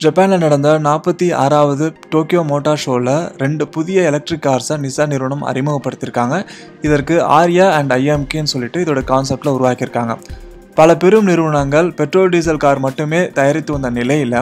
ஜப்பானில் நடந்த நாற்பத்தி ஆறாவது டோக்கியோ மோட்டார் ஷோவில் ரெண்டு புதிய எலக்ட்ரிக் கார்ஸை நிசா நிறுவனம் அறிமுகப்படுத்தியிருக்காங்க இதற்கு ஆர்யா அண்ட் ஐஎம்கேன்னு சொல்லிட்டு இதோட கான்செப்டில் உருவாக்கியிருக்காங்க. பல பெரும் நிறுவனங்கள் பெட்ரோல் டீசல் கார் மட்டுமே தயாரித்து வந்த நிலையில்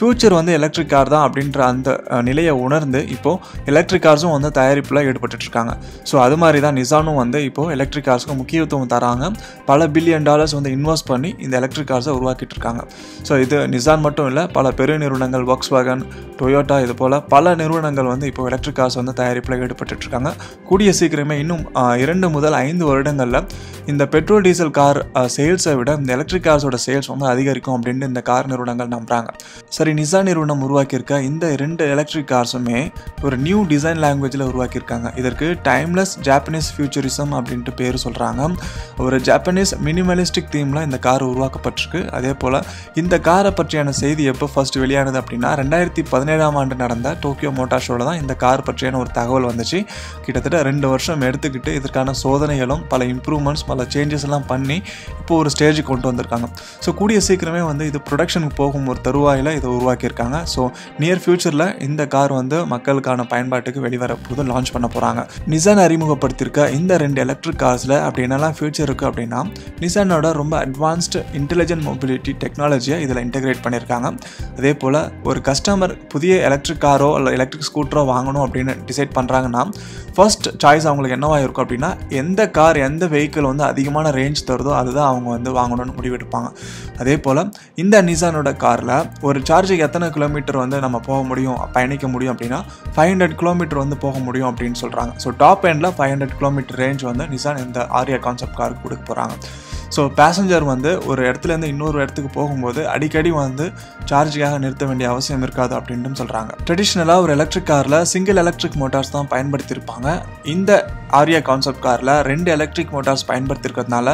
ஃப்யூச்சர் வந்து எலக்ட்ரிக் கார் தான் அப்படின்ற அந்த நிலையை உணர்ந்து இப்போது எலக்ட்ரிக் கார்ஸும் வந்து தயாரிப்பில் ஈடுபட்டுருக்காங்க ஸோ அது மாதிரி தான் நிசானும் வந்து இப்போது எலக்ட்ரிக் கார்ஸ்க்கு முக்கியத்துவம் தராங்க. பல பில்லியன் டாலர்ஸ் வந்து இன்வெஸ்ட் பண்ணி இந்த எலக்ட்ரிக் கார்ஸை உருவாக்கிட்டு இருக்காங்க ஸோ இது நிசான் மட்டும் இல்லை பல பெரிய நிறுவனங்கள் ஒர்க்ஸ் வேகன் டொயோட்டா இது போல் பல நிறுவனங்கள் வந்து இப்போ எலக்ட்ரிக் கார்ஸ் வந்து தயாரிப்பில் ஈடுபட்டுருக்காங்க கூடிய சீக்கிரமே இன்னும் இரண்டு முதல் ஐந்து வருடங்களில் இந்த பெட்ரோல் டீசல் கார் சேல்ஸை விட இந்த எலக்ட்ரிக் கார்ஸோட சேல்ஸ் வந்து அதிகரிக்கும் அப்படின்னு இந்த கார் நிறுவனங்கள் நம்புகிறாங்க சரி நிசான் நிறுவனம் உருவாக்கியிருக்க இந்த ரெண்டு எலக்ட்ரிக் கார்ஸுமே ஒரு நியூ டிசைன் லாங்குவேஜில் உருவாக்கியிருக்காங்க. இதற்கு டைம்லெஸ் ஜாப்பனீஸ் ஃபியூச்சரிசம் அப்படின்ட்டு பேர் சொல்கிறாங்க ஒரு ஜாப்பனீஸ் மினிமலிஸ்டிக் தீமில் இந்த கார் உருவாக்கப்பட்டிருக்கு. அதே போல் இந்த காரை பற்றியான செய்தி எப்போ ஃபர்ஸ்ட் வெளியானது அப்படின்னா ரெண்டாயிரத்தி பதினேழாம் ஆண்டு நடந்த டோக்கியோ மோட்டார் ஷோவில் தான் இந்த கார் பற்றியான ஒரு தகவல் வந்துச்சு. கிட்டத்தட்ட ரெண்டு வருஷம் எடுத்துக்கிட்டு இதற்கான சோதனைகளும் பல இம்ப்ரூவ்மெண்ட்ஸ் பல சேஞ்சஸ் எல்லாம் பண்ணி இப்போ ஒரு ஸ்டேஜுக்கு கொண்டு வந்திருக்காங்க. ஸோ கூடிய சீக்கிரமே வந்து இது ப்ரொடக்ஷனுக்கு போகும் ஒரு தருவாயில் இது உருவாக்கியிருக்காங்க. ஸோ நியர் ஃபியூச்சரில் இந்த கார் வந்து மக்களுக்கான பயன்பாட்டுக்கு வெளிவர போது லான்ச் பண்ண போகிறாங்க நிசான் அறிமுகப்படுத்தியிருக்க இந்த ரெண்டு எலக்ட்ரிக் கார்ஸில் அப்படி என்னெல்லாம் ஃபியூச்சர் இருக்குது அப்படின்னா நிசானோட ரொம்ப அட்வான்ஸ்டு இன்டெலிஜென்ட் மொபிலிட்டி டெக்னாலஜியை இதில் இன்டெகிரேட் பண்ணியிருக்காங்க. அதே போல் ஒரு கஸ்டமர் புதிய எலக்ட்ரிக் காரோ இல்லை எலக்ட்ரிக் ஸ்கூட்டரோ வாங்கணும் அப்படின்னு டிசைட் பண்ணுறாங்கன்னா ஃபர்ஸ்ட் சாய்ஸ் அவங்களுக்கு என்னவாக இருக்கும் அப்படின்னா எந்த கார் எந்த வெஹிக்கிள் வந்து அதிகமான ரேஞ்ச் தருதோ அதுதான் அவங்க வந்து வாங்கணும்னு முடிவெடுப்பாங்க. அதே போல் இந்த நிசானோட காரில் ஒரு சார்ஜுக்கு எத்தனை கிலோமீட்டர் வந்து நம்ம போக முடியும் பயணிக்க முடியும் அப்படின்னா ஃபைவ் ஹண்ட்ரட் கிலோமீட்டர் வந்து போக முடியும் அப்படின்னு சொல்கிறாங்க ஸோ டாப் எண்டில் ஃபைவ் ஹண்ட்ரட் கிலோமீட்டர் ரேஞ்ச் வந்து நிசான் இந்த ஆரியா கான்செப்ட் காருக்கு கொடுக்க போகிறாங்க ஸோ பேசஞ்சர் வந்து ஒரு இடத்துலேருந்து இன்னொரு இடத்துக்கு போகும்போது அடிக்கடி வந்து சார்ஜுக்காக நிறுத்த வேண்டிய அவசியம் இருக்காது அப்படின்ட்டு சொல்கிறாங்க ட்ரெடிஷ்னலாக ஒரு எலக்ட்ரிக் காரில் சிங்கிள் எலக்ட்ரிக் மோட்டார்ஸ் தான் பயன்படுத்தியிருப்பாங்க. இந்த ஆரியா கான்செப்ட் காரில் ரெண்டு எலக்ட்ரிக் மோட்டார்ஸ் பயன்படுத்திருக்கிறதுனால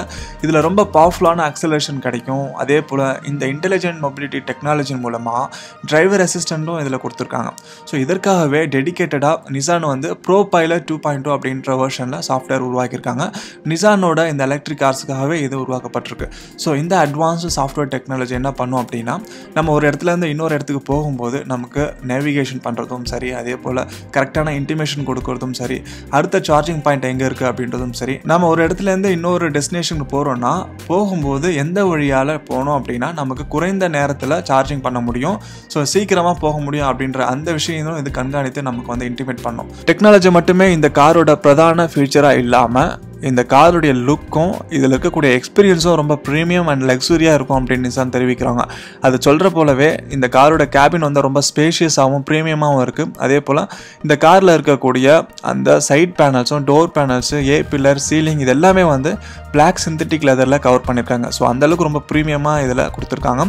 இதில் ரொம்ப பவர்ஃபுல்லான அக்சலேஷன் கிடைக்கும். அதே போல் இந்த இன்டெலிஜென்ட் மொபிலிட்டி டெக்னாலஜி மூலமாக டிரைவர் அசிஸ்டண்ட்டும் இதில் கொடுத்துருக்காங்க. ஸோ இதற்காகவே டெடிகேட்டடாக நிசான் வந்து Pro Pilot two point two அப்படின்ற வெர்ஷனில் சாஃப்ட்வேர் உருவாக்கியிருக்காங்க. நிசானோட இந்த எலக்ட்ரிக் கார்ஸுக்காகவே இது உருவாக்கப்பட்டிருக்கு. ஸோ இந்த அட்வான்ஸ்டு சாஃப்ட்வேர் டெக்னாலஜி என்ன பண்ணும் அப்படின்னா நம்ம ஒரு இடத்துலேருந்து இன்னொரு இடத்துக்கு போகும்போது நமக்கு நேவிகேஷன் பண்ணுறதும் சரி அதே போல் கரெக்டான இன்டிமேஷன் கொடுக்கறதும் சரி அடுத்த சார்ஜிங் பாயிண்ட் எங்கே இருக்குது அப்படின்றதும் சரி. நம்ம ஒரு இடத்துலேருந்து இன்னொரு டெஸ்டினேஷனுக்கு போகிறோன்னா போகும்போது எந்த வழியால் போனோம் அப்படின்னா நமக்கு குறைந்த நேரத்தில் சார்ஜிங் பண்ண முடியும். ஸோ சீக்கிரமாக போக முடியும் அப்படின்ற அந்த விஷயங்களும் இது கண்காணித்து நமக்கு வந்து இன்டிமேட் பண்ணும். டெக்னாலஜி மட்டுமே இந்த காரோட பிரதான ஃபியூச்சராக இல்லாமல் இந்த காருடைய லுக்கும் இதில் இருக்கக்கூடிய எக்ஸ்பீரியன்ஸும் ரொம்ப ப்ரீமியம் அண்ட் லக்ஸுரியாக இருக்கும் அப்படின்னு நிசான் தெரிவிக்கிறாங்க. அது சொல்கிற போலவே இந்த காரோட கேபின் வந்து ரொம்ப ஸ்பேஷியஸாகவும் ப்ரீமியமாகவும் இருக்குது அதே போல் இந்த காரில் இருக்கக்கூடிய அந்த side பேனல்ஸும் door panels A pillar ceiling இது எல்லாமே வந்து பிளாக் சிந்தட்டிக் லெதரில் கவர் பண்ணியிருக்காங்க ஸோ அந்தளவுக்கு ரொம்ப ப்ரீமியமாக இதில் கொடுத்துருக்காங்க.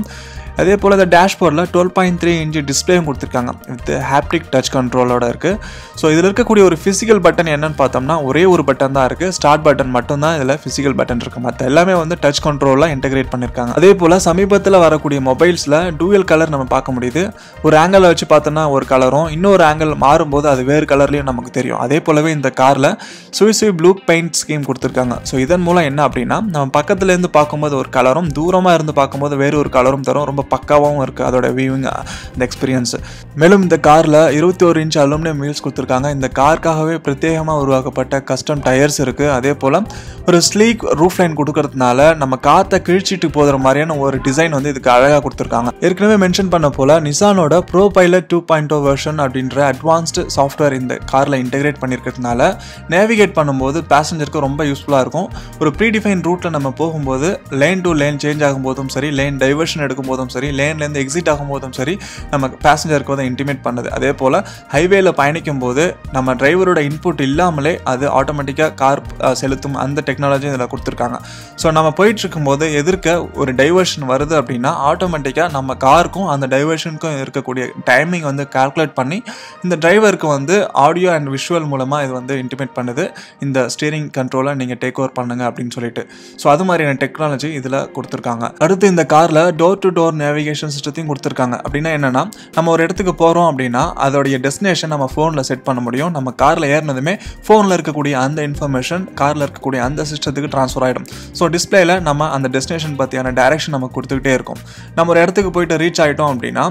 அதே போல் இந்த டேஷ்போர்டில் டுவெல் பாயிண்ட் த்ரீ இன்ச்சு டிஸ்பிளேயும் கொடுத்துருக்காங்க. வித் ஹாப்டிக் டச் கண்ட்ரோலோட இருக்குது ஸோ இதில் இருக்கக்கூடிய ஒரு ஃபிசிக்கல் பட்டன் என்னன்னு பார்த்தோம்னா ஒரே ஒரு பட்டன் தான் இருக்குது ஸ்டார்ட் பட்டன் மட்டும்தான் இதில் ஃபிசிக்கல் பட்டன் இருக்குது மற்ற எல்லாமே வந்து டச் கண்ட்ரோலில் இன்டெகிரேட் பண்ணியிருக்காங்க அதே போல் சமீபத்தில் வரக்கூடிய மொபைல்ஸில் டூயல் கலர் நம்ம பார்க்க முடியுது. ஒரு ஆங்கிளை வச்சு பார்த்தோன்னா ஒரு கலரும் இன்னொரு ஆங்கிள் மாறும்போது அது வேறு கலர்லேயும் நமக்கு தெரியும். அதே போலவே இந்த காரில் சுவிஸ்வி ப்ளூ பெயிண்ட் ஸ்கீம் கொடுத்துருக்காங்க. ஸோ இதன் மூலம் என்ன அப்படின்னா நம்ம பக்கத்துலேருந்து பார்க்கும்போது ஒரு கலரும் தூரமாக இருந்து பார்க்கும்போது வேறு ஒரு கலரும் தரும். ரொம்ப பக்காவாகவும் இருக்குது அதோட வியூவிங் அந்த எக்ஸ்பீரியன்ஸ் மேலும் இந்த காரில் இருபத்தி ஒரு இன்ச் அலுமினியம் வீல்ஸ் கொடுத்துருக்காங்க. இந்த காருக்காகவே பிரத்யேகமாக உருவாக்கப்பட்ட கஸ்டம் டயர்ஸ் இருக்குது அதே போல் ஒரு ஸ்லீக் ரூஃப் லைன் கொடுக்கறதுனால நம்ம காற்றை கிழிச்சிட்டு போகிற மாதிரியான ஒரு டிசைன் வந்து இதுக்கு அழகாக கொடுத்துருக்காங்க. ஏற்கனவே மென்ஷன் பண்ண போல் நிசானோட pro pilot two point version அப்படின்ற அட்வான்ஸ்டு சாஃப்ட்வேர் இந்த காரில் இன்டெகிரேட் பண்ணியிருக்கிறதுனால நேவிகேட் பண்ணும்போது பேசஞ்சருக்கு ரொம்ப யூஸ்ஃபுல்லாக இருக்கும். ஒரு ப்ரீடிஃபைன் ரூட்டில் நம்ம போகும்போது லேன் டு லேன் சேஞ்ச் ஆகும்போதும் சரி லேன் டைவர்ஷன் எடுக்கும் சரி லேன்லேருந்து எக்ஸிட் ஆகும்போதும் சரி நம்ம பேசஞ்சருக்கு வந்து இன்டிமேட் பண்ணுது. அதே போல் ஹைவேல பயணிக்கும் போது நம்ம டிரைவரோட இன்புட் இல்லாமலே அது ஆட்டோமேட்டிக்காக கார் செலுத்தும் அந்த டெக்னாலஜி இதில் கொடுத்துருக்காங்க. ஸோ நம்ம போயிட்டுருக்கும்போது எதிர்க்க ஒரு டைவர்ஷன் வருது அப்படின்னா ஆட்டோமேட்டிக்காக நம்ம காருக்கும் அந்த டைவர்ஷனுக்கும் இருக்கக்கூடிய டைமிங் வந்து கால்குலேட் பண்ணி இந்த டிரைவருக்கு வந்து ஆடியோ அண்ட் விஷுவல் மூலமாக இது வந்து இன்டிமேட் பண்ணுது. இந்த ஸ்டீரிங் கண்ட்ரோலை நீங்கள் டேக் ஓவர் பண்ணுங்க அப்படின்னு சொல்லிட்டு. ஸோ அது மாதிரியான டெக்னாலஜி இதில் கொடுத்துருக்காங்க. அடுத்து இந்த காரில் டோர் டு டோர் நேவிகேஷன் சிஸ்டத்தையும் கொடுத்துருக்காங்க. அப்படின்னா என்னென்னா நம்ம ஒரு இடத்துக்கு போகிறோம் அப்படின்னா அதோடைய டெஸ்டினேஷன் நம்ம ஃபோனில் செட் பண்ண முடியும். நம்ம காரில் ஏறினதுமே ஃபோனில் இருக்கக்கூடிய அந்த இன்ஃபர்மேஷன் காரில் இருக்கக்கூடிய அந்த சிஸ்டத்துக்கு ட்ரான்ஸ்ஃபர் ஆகிடும் ஸோ டிஸ்பிளேயில் நம்ம அந்த டெஸ்டினேஷன் பற்றியான டேரெக்ஷன் நம்ம கொடுத்துக்கிட்டே இருக்கும். நம்ம ஒரு இடத்துக்கு போயிட்டு ரீச் ஆகிட்டோம் அப்படின்னா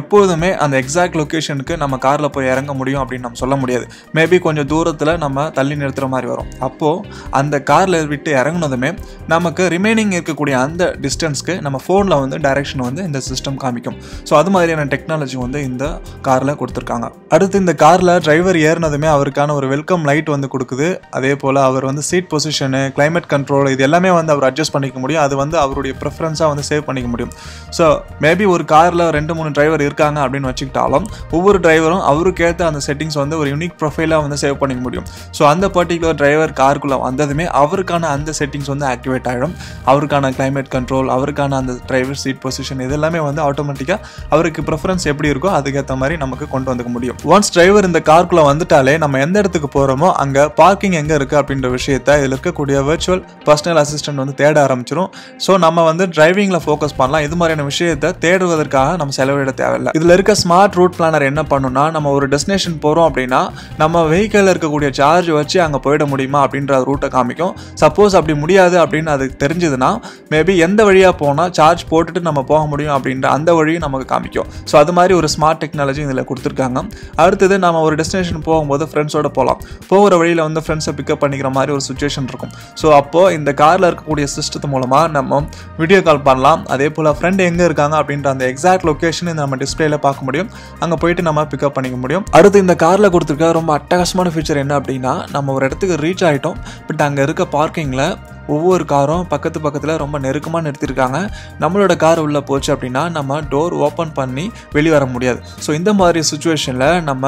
எப்போதுமே அந்த எக்ஸாக்ட் லொக்கேஷனுக்கு நம்ம காரில் போய் இறங்க முடியும் அப்படின்னு நம்ம சொல்ல முடியாது. மேபி கொஞ்சம் தூரத்தில் நம்ம தள்ளி நிறுத்துகிற மாதிரி வரும். அப்போது அந்த காரில் விட்டு இறங்குனதுமே நமக்கு ரிமைனிங் இருக்கக்கூடிய அந்த டிஸ்டன்ஸ்க்கு நம்ம ஃபோனில் வந்து டைரக்ஷன் வந்து இந்த சிஸ்டம் காமிக்கும். ஸோ அது மாதிரியான டெக்னாலஜி வந்து இந்த காரில் கொடுத்துருக்காங்க. அடுத்து இந்த காரில் டிரைவர் ஏறினதுமே அவருக்கான ஒரு வெல்கம் லைட் வந்து கொடுக்குது. அதே போல் அவர் வந்து சீட் பொசிஷனு கிளைமேட் கண்ட்ரோல் இது எல்லாமே வந்து அவர் அட்ஜஸ்ட் பண்ணிக்க முடியும். அது வந்து அவருடைய ப்ரிஃபரன்ஸாக வந்து சேவ் பண்ணிக்க முடியும். ஸோ மேபி ஒரு காரில் ரெண்டு மூணு டிரைவர் இருக்காங்க அப்படின்னு வச்சுக்கிட்டாலும் ஒவ்வொரு டிரைவரும் அவருக்கேற்ற அந்த செட்டிங்ஸ் வந்து ஒரு யூனிக் ப்ரொஃபைலாக வந்து சேவ் பண்ணிக்க முடியும். ஸோ அந்த பர்டிகுலர் டிரைவர் காருக்குள்ளே வந்ததுமே அவருக்கான அந்த செட்டிங்ஸ் வந்து ஆக்டிவேட் ஆகிடும் அவருக்கான கிளைமேட் கண்ட்ரோல் அவருக்கான அந்த டிரைவர் சீட் பொசிஷன் இது எல்லாமே வந்து ஆட்டோமேட்டிக்காக அவருக்கு ப்ரிஃபரன்ஸ் எப்படி இருக்கோ அதுக்கேற்ற மாதிரி நமக்கு கொண்டு வந்துக்க முடியும். ஒன்ஸ் டிரைவர் இந்த கார்க்குள்ளே வந்துட்டாலே நம்ம எந்த இடத்துக்கு போகிறோமோ அங்கே பார்க்கிங் எங்கே இருக்குது அப்படின்ற விஷயத்த இதில் இருக்கக்கூடிய விர்ச்சுவல் பர்சனல் அசிஸ்டன்ட் வந்து தேட ஆரம்பிச்சிடும் ஸோ நம்ம வந்து டிரைவிங்கில் ஃபோக்கஸ் பண்ணலாம். இது மாதிரியான விஷயத்தை தேடுவதற்காக நம்ம செலவிட தேவையில்லை. இதில் இருக்க ஸ்மார்ட் ரூட் பிளானர் என்ன பண்ணுன்னா நம்ம ஒரு டெஸ்டினேஷன் போகிறோம் அப்படின்னா நம்ம வெஹிக்கிளில் இருக்கக்கூடிய சார்ஜ் வச்சு அங்கே போயிட முடியுமா அப்படின்ற ரூட்டை காமிக்கும். சப்போஸ் அப்படி முடியாது அப்படின்னு அது தெரிஞ்சதுன்னா மேபி எந்த வழியாக போனால் சார்ஜ் போட்டுட்டு நம்ம போக முடியும். அப்படின்ற அந்த வழியும் நமக்கு காமிக்கும். ஸோ அது மாதிரி ஒரு ஸ்மார்ட் டெக்னாலஜி இதில் கொடுத்துருக்காங்க. அடுத்தது நம்ம ஒரு டெஸ்டினேஷன் போகும்போது ஃப்ரெண்ட்ஸோட போகலாம் போகிற வழியில் வந்து ஃப்ரெண்ட்ஸை பிக்கப் பண்ணிக்கிற மாதிரி ஒரு சுச்சுவேஷன் இருக்கும். ஸோ அப்போது இந்த காரில் இருக்கக்கூடிய சிஸ்டத்து மூலமாக நம்ம வீடியோ கால் பண்ணலாம். அதே போல் ஃப்ரெண்ட் எங்கே இருக்காங்க அப்படின்ற அந்த எக்ஸாக்ட் லொக்கேஷன் நம்ம டிஸ்பிளேல பார்க்க முடியும். அங்கே போயிட்டு நம்ம பிக்கப் பண்ணிக்க முடியும். அடுத்து இந்த காரில் கொடுத்துருக்க ரொம்ப அட்டகாசமான ஃபீச்சர் என்ன அப்படின்னா நம்ம ஒரு இடத்துக்கு ரீச் ஆகிட்டோம் பட் அங்கே இருக்க பார்க்கிங்கில் ஒவ்வொரு காரும் பக்கத்து பக்கத்தில் ரொம்ப நெருக்கமாக நிறுத்தியிருக்காங்க நம்மளோட கார் உள்ளே போச்சு அப்படின்னா நம்ம டோர் ஓப்பன் பண்ணி வெளிவர வர முடியாது. ஸோ இந்த மாதிரி சுச்சுவேஷனில் நம்ம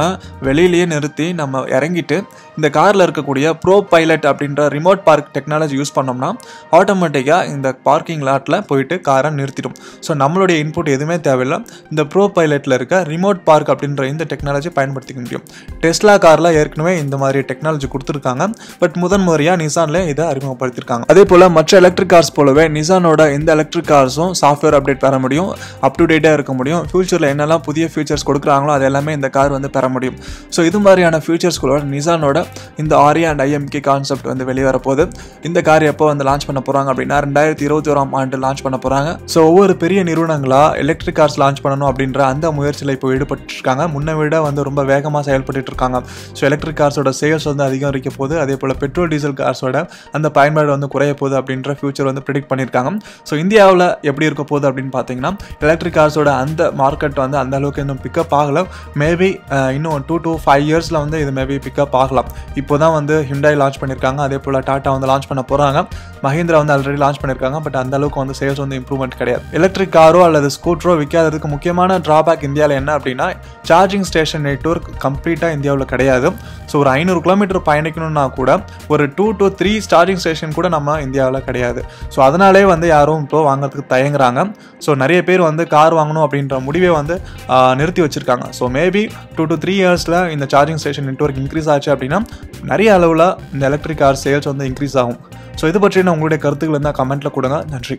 வெளியிலேயே நிறுத்தி நம்ம இறங்கிட்டு இந்த காரில் இருக்கக்கூடிய ப்ரோ பைலட் அப்படின்ற ரிமோட் பார்க் டெக்னாலஜி யூஸ் பண்ணோம்னா ஆட்டோமேட்டிக்காக இந்த பார்க்கிங் லாட்டில் போயிட்டு காரை நிறுத்திடும். ஸோ நம்மளுடைய இன்புட் எதுவுமே தேவையில்லை. இந்த ப்ரோ பைலட்டில் இருக்க ரிமோட் பார்க் அப்படின்ற இந்த டெக்னாலஜி பயன்படுத்திக்க முடியும். டெஸ்லா காரில் ஏற்கனவே இந்த மாதிரி டெக்னாலஜி கொடுத்துருக்காங்க. பட் முதன் முறையாக நிசானில் இதை அறிமுகப்படுத்தியிருக்காங்க அதே போல் மற்ற எலக்ட்ரிக் கார்ஸ் போலவே நிசானோட இந்த எலக்ட்ரிக் கார்ஸும் சாஃப்ட்வேர் அப்டேட் பெற முடியும் அப் டு டேட்டாக இருக்க முடியும். ஃபியூச்சரில் என்னெல்லாம் புதிய ஃபீச்சர்ஸ் கொடுக்குறாங்களோ அது எல்லாமே இந்த கார் வந்து பெற முடியும். ஸோ இது மாதிரியான ஃபீச்சர்ஸ்களோட நிசானோட இந்த ஆரியா அண்ட் ஐஎம்கே கான்செப்ட் வந்து வெளியே வரப்போகுது இந்த கார் எப்போ வந்து லான்ச் பண்ண போகிறாங்க அப்படின்னா ரெண்டாயிரத்தி இருபத்தி ஓராம் ஆண்டு லான்ச் பண்ண போகிறாங்க ஸோ ஒவ்வொரு பெரிய நிறுவனங்களாக எலக்ட்ரிக் கார்ஸ் லான்ச் பண்ணணும் அப்படின்ற அந்த முயற்சியில் இப்போ ஈடுபட்டிருக்காங்க. முன்னை விட வந்து ரொம்ப வேகமாக செயல்பட்டு இருக்காங்க. ஸோ எலக்ட்ரிக் கார்ஸோட சேல்ஸ் வந்து அதிகம் இருக்க போது அதே போல் பெட்ரோல் டீசல் கார்ஸோட அந்த பயன்பாடு வந்து குறைய போகுது அப்படின்ற ஃபியூச்சர் வந்து ப்ரிடிக்ட் பண்ணியிருக்காங்க. ஸோ இந்தியாவில் எப்படி இருக்க போகுது அப்படின்னு பார்த்தீங்கன்னா எலக்ட்ரிக் கார்ஸோட அந்த மார்க்கெட் வந்து அந்த அளவுக்கு இன்னும் பிக்கப் ஆகல. மேபி இன்னும் டூ டு ஃபைவ் இயர்ஸில் வந்து இது மேபி பிக்கப் ஆகலாம். இப்போ தான் வந்து ஹிண்டாய் லான்ச் பண்ணியிருக்காங்க. அதே போல் டாட்டா வந்து லான்ச் பண்ண போகிறாங்க மஹிந்திரா வந்து ஆல்ரெடி லான்ச் பண்ணியிருக்காங்க. பட் அந்த அளவுக்கு வந்து சேல்ஸ் வந்து இம்ப்ரூவ்மெண்ட் கிடையாது. எலக்ட்ரிக் காரோ அல்லது ஸ்கூட்டரோ விற்காததுக்கு முக்கியமான ட்ராபேக் இந்தியாவில் என்ன அப்படின்னா சார்ஜிங் ஸ்டேஷன் நெட்ஒர்க் கம்ப்ளீட்டாக இந்தியாவில் கிடையாது. ஸோ ஒரு ஐநூறு கிலோமீட்டர் பயணிக்கணும்னா கூட ஒரு two to three charging station கூட நம்ம இந்தியாவில் கிடையாது. ஸோ அதனாலே வந்து யாரும் இப்போ வாங்குறதுக்கு தயங்குறாங்க. ஸோ நிறைய பேர் வந்து கார் வாங்கணும் அப்படின்ற முடிவே வந்து நிறுத்தி வச்சிருக்காங்க. So maybe two to three இயர்ஸில் இந்த சார்ஜிங் ஸ்டேஷன் நெட்ஒர்க் இன்க்ரீஸ் ஆச்சு அப்படின்னா நிறைய அளவில் இந்த எலக்ட்ரிக் கார் சேல்ஸ் வந்து இன்க்ரீஸ் ஆகும். ஸோ இது பற்றின உங்களுடைய கருத்துக்கள் இருந்தால் கமெண்ட்டில் கொடுங்க. நன்றி.